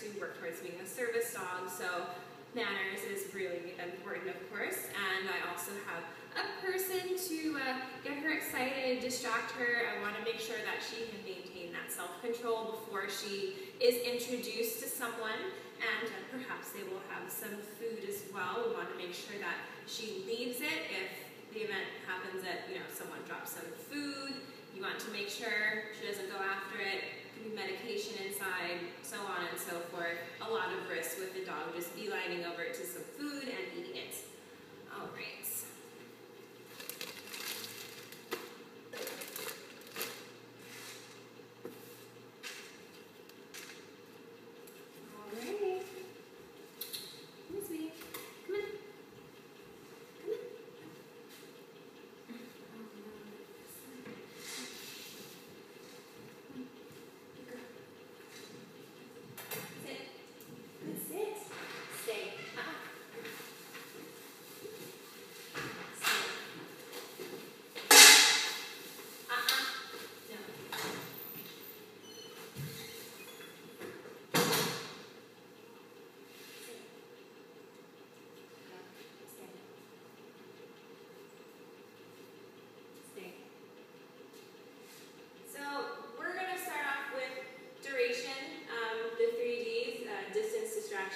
her to work towards being a service dog, so manners is really important, of course. And I also have a person to uh, get her excited, distract her. I want to make sure that she can maintain that self-control before she is introduced to someone. And uh, perhaps they will have some food as well. We want to make sure that she leaves it if the event happens that you know someone drops some food. You want to make sure she doesn't go after it medication inside, so on and so forth. A lot of risk with the dog just beelining over to some food and eating it.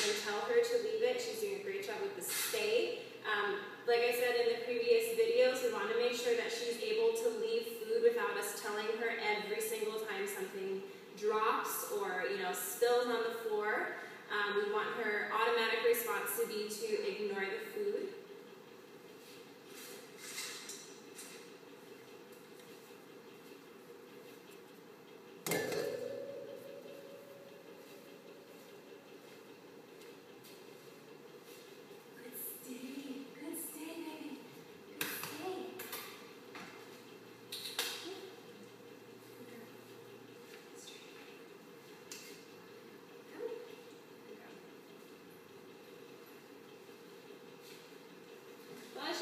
even tell her to leave it. She's doing a great job with the stay. Um, like I said in the previous videos, we want to make sure that she's able to leave food without us telling her every single time something drops or, you know, spills on the floor. Um, we want her automatic response to be to ignore the food.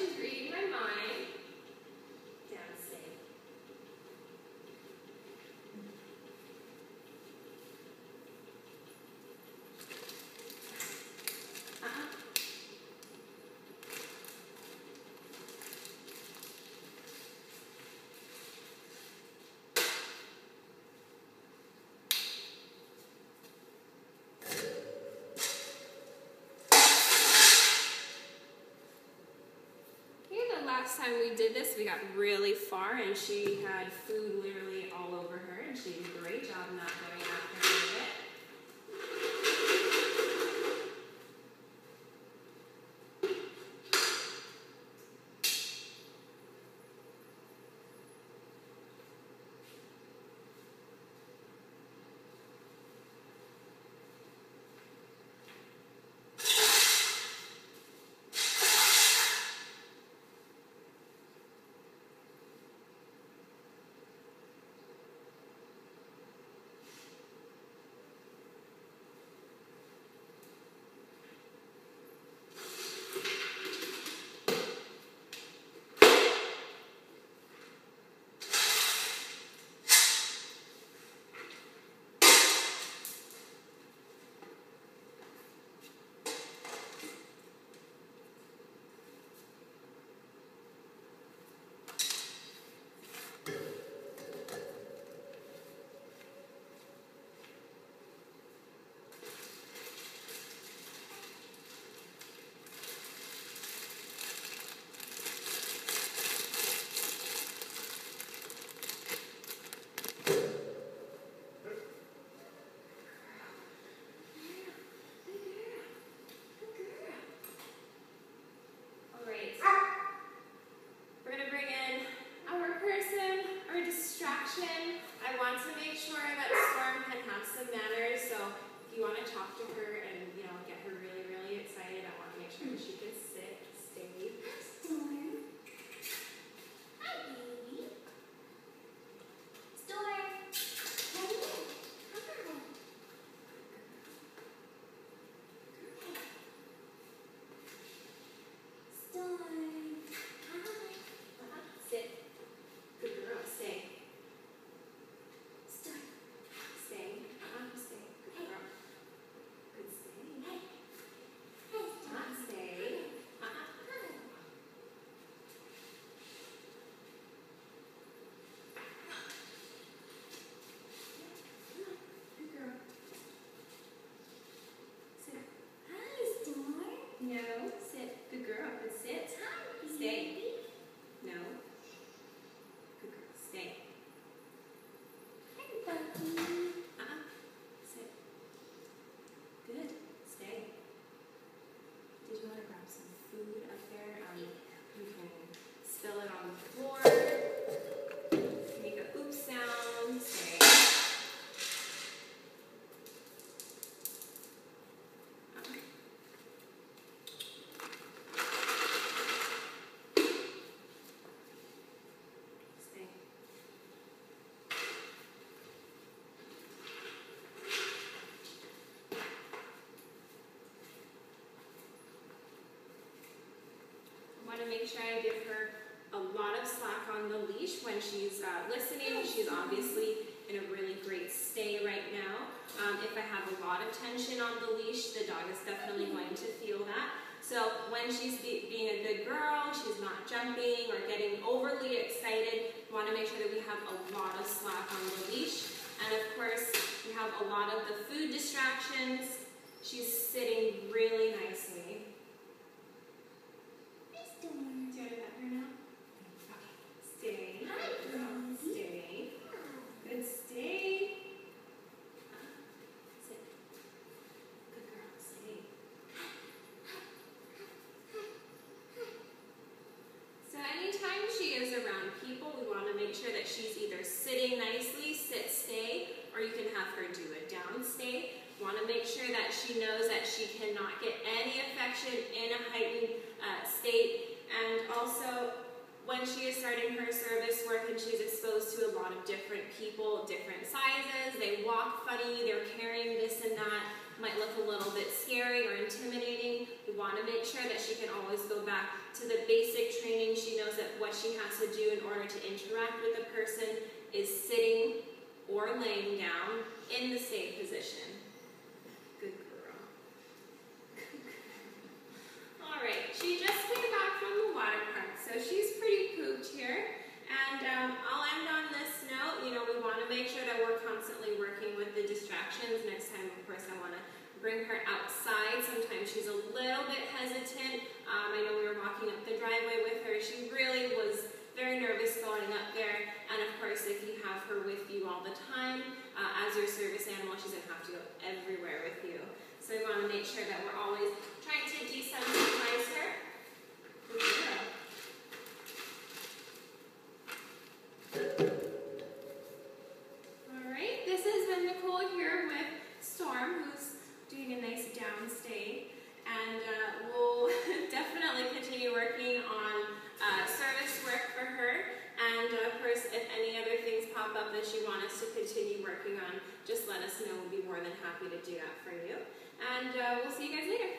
she's reading my mind. Last time we did this, we got really far and she had food literally all over her and she did a great job not going after try to give her a lot of slack on the leash when she's uh, listening. She's obviously in a really great stay right now. Um, if I have a lot of tension on the leash, the dog is definitely mm-hmm. going to feel that. So when she's be being a good girl, she's not jumping or getting overly excited, we want to make sure that we have a lot of slack on the leash. And of course, we have a lot of the food distractions. She's sitting really nicely. Sure that she's either sitting nicely, sit, stay, or you can have her do a down stay. Want to make sure that she knows that she cannot get any affection in a heightened uh, state. And also, when she is starting her service work and she's exposed to a lot of different people, different sizes, they walk funny, they're carrying this and that, might look a little bit scary or intimidating. We want to make sure that she can always go back to the basic training. She knows that what she has to do in order to interact with a person is sitting or laying down in the stay position. Good girl. All right, she just came back from the water park, so she's pretty pooped here. And um, I'll end on this note. You know, we want to make sure that we're constantly working with the distractions. Next time, of course, I want to bring her outside. Sometimes she's a little bit hesitant. Um, I know we were walking up the driveway with her. She really was very nervous going there. And of course, if you have her with you all the time, uh, as your service animal, she's going to have to go everywhere with you. So we want to make sure that we're always trying to desensitize her. Good girl. Alright, this has been Nicole here with Storm, who's doing a nice downstay. And uh, we'll definitely continue working on uh, service work for her. And uh, of course, if any other that you want us to continue working on, just let us know. We'll be more than happy to do that for you. And uh, we'll see you guys later.